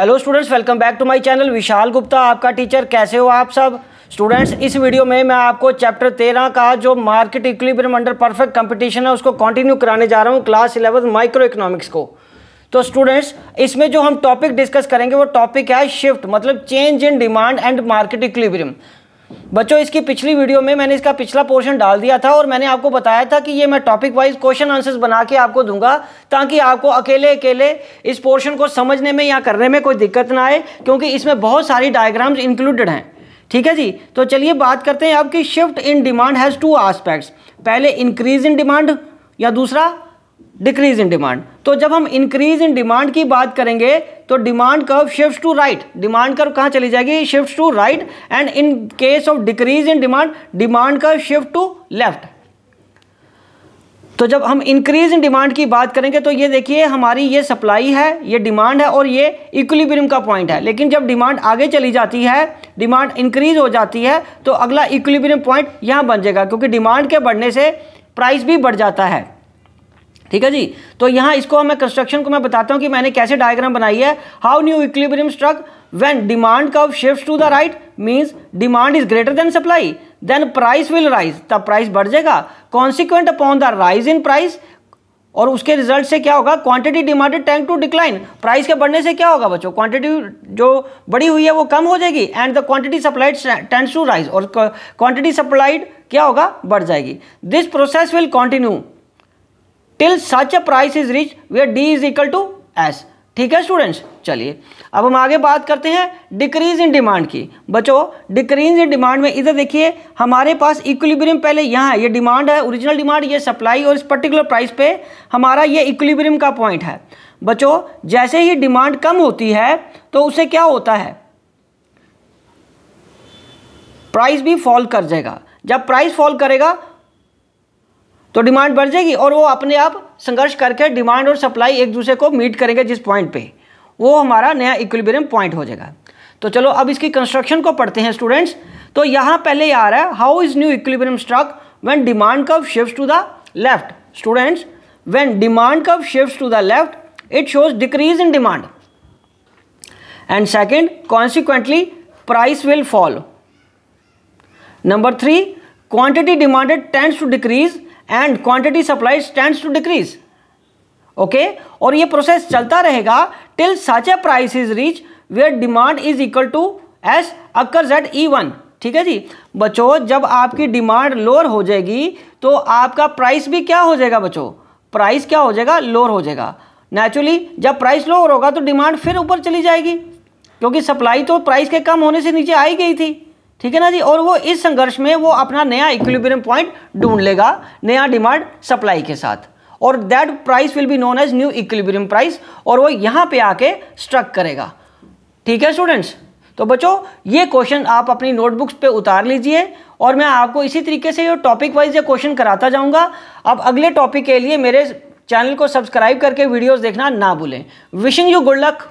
Hello students welcome back to my channel Vishal Gupta आपका teacher कैसे हो आप सब? स्टूडेंट्स इस वीडियो में मैं आपको चैप्टर तेरह का जो market equilibrium under perfect competition है, उसको कंटिन्यू कराने जा रहा हूँ क्लास इलेवन माइक्रो इकोनॉमिक्स को। तो स्टूडेंट्स इसमें जो हम टॉपिक डिस्कस करेंगे, वो टॉपिक है शिफ्ट मतलब change in demand and market equilibrium बच्चों, इसकी पिछली वीडियो में मैंने इसका पिछला पोर्शन डाल दिया था और मैंने आपको बताया था कि ये मैं टॉपिक वाइज क्वेश्चन आंसर्स बना के आपको दूँगा ताकि आपको अकेले अकेले इस पोर्शन को समझने में या करने में कोई दिक्कत ना आए, क्योंकि इसमें बहुत सारी डायग्राम्स इंक्लूडेड हैं। ठीक है जी? तो चलिए बात करते हैं आपकी shift in demand has two aspects पहले इंक्रीज इन डिमांड या दूसरा डिक्रीज इन डिमांड तो जब हम इंक्रीज इन डिमांड की बात करेंगे तो demand curve shift to right demand curve कहाँ चली जाएगी? Shift to right and in case of decrease in demand demand curve shift to left तो जब हम इंक्रीज इन डिमांड की बात करेंगे तो ये देखिए, हमारी ये सप्लाई है, ये डिमांड है और ये इक्विलिब्रियम का पॉइंट है. लेकिन जब डिमांड आगे चली जाती है डिमांड इंक्रीज हो जाती है तो अगला इक्विलिब्रियम पॉइंट यहाँ बन जाएगा, क्योंकि डिमांड के बढ़ने से प्राइस भी बढ़ जाता है। ठीक है जी? तो यहाँ इसको मैं कंस्ट्रक्शन को मैं बताता हूँ कि मैंने कैसे डायग्राम बनाई है। How new equilibrium struck when demand curve shift to the right means demand is greater than supply then price will rise तब प्राइस बढ़ जाएगा consequent upon the rise in price और उसके रिज़ल्ट से क्या होगा? Quantity demanded tend to decline price के बढ़ने से क्या होगा बच्चों? क्वांटिटी जो बड़ी हुई है वो कम हो जाएगी and the quantity supplied tends to rise और क्वांटिटी सप्लाइड क्या होगा? बढ़ जाएगी। This process will continue till such a price is reach where D is equal to S ठीक है स्टूडेंट्स चलिए, अब हम आगे बात करते हैं डिक्रीज इन डिमांड की। बच्चों डिक्रीज इन डिमांड में इधर देखिए, हमारे पास इक्विलिब्रियम पहले यहाँ है, ये डिमांड है ओरिजिनल डिमांड ये सप्लाई और इस पर्टिकुलर प्राइस पे हमारा ये इक्विलिब्रियम का पॉइंट है। बच्चों, जैसे ही डिमांड कम होती है तो उसे क्या होता है? प्राइस भी फॉल कर जाएगा जब प्राइस फॉल करेगा तो डिमांड बढ़ जाएगी और वो अपने आप संघर्ष करके डिमांड और सप्लाई एक दूसरे को मीट करेंगे जिस पॉइंट पे। वो हमारा नया इक्विलिब्रियम पॉइंट हो जाएगा। तो चलो अब इसकी कंस्ट्रक्शन को पढ़ते हैं स्टूडेंट्स तो यहाँ पहले ये आ रहा है how is new equilibrium struck when demand curve shift to the left students when demand curve shift to the left it shows decrease in demand and second consequently price will fall number three quantity demanded tends to decrease and quantity supply tends to decrease okay और ये process चलता रहेगा till such a price is reach where demand is equal to S occur at E one ठीक है जी? बच्चों, जब आपकी demand lower हो जाएगी तो आपका प्राइस भी क्या हो जाएगा बच्चों? प्राइस क्या हो जाएगा? लोअर हो जाएगा। नेचुरली जब प्राइस लोअर होगा तो डिमांड फिर ऊपर चली जाएगी। क्योंकि सप्लाई तो प्राइस के कम होने से नीचे आई गई थी। ठीक है ना जी? और वो इस संघर्ष में वो अपना नया इक्विलिब्रियम पॉइंट ढूंढ लेगा, नया डिमांड सप्लाई के साथ। और that price will be known as new equilibrium price और वो यहाँ पे आके स्ट्रक करेगा। ठीक है स्टूडेंट्स तो बच्चों, ये क्वेश्चन आप अपनी नोटबुक्स पे उतार लीजिए, और मैं आपको इसी तरीके से टॉपिक वाइज ये क्वेश्चन कराता जाऊँगा। अब अगले टॉपिक के लिए मेरे चैनल को सब्सक्राइब करके वीडियोस देखना ना भूलें। Wishing you good luck